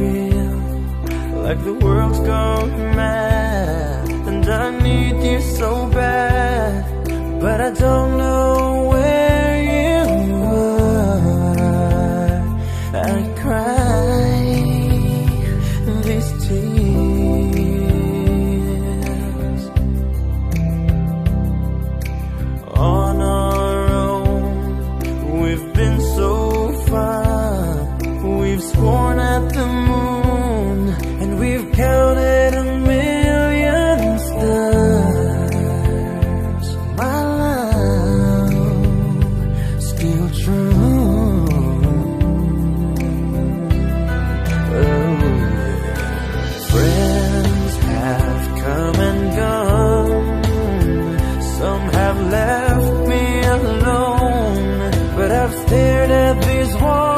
feel like the world's gone mad. And I need you so bad But I don't know where you are. I cry these tears On our own. We've been so far. We've sworn at the counted a million stars. My love, still true. Friends have come and gone. Some have left me alone But I've stared at these walls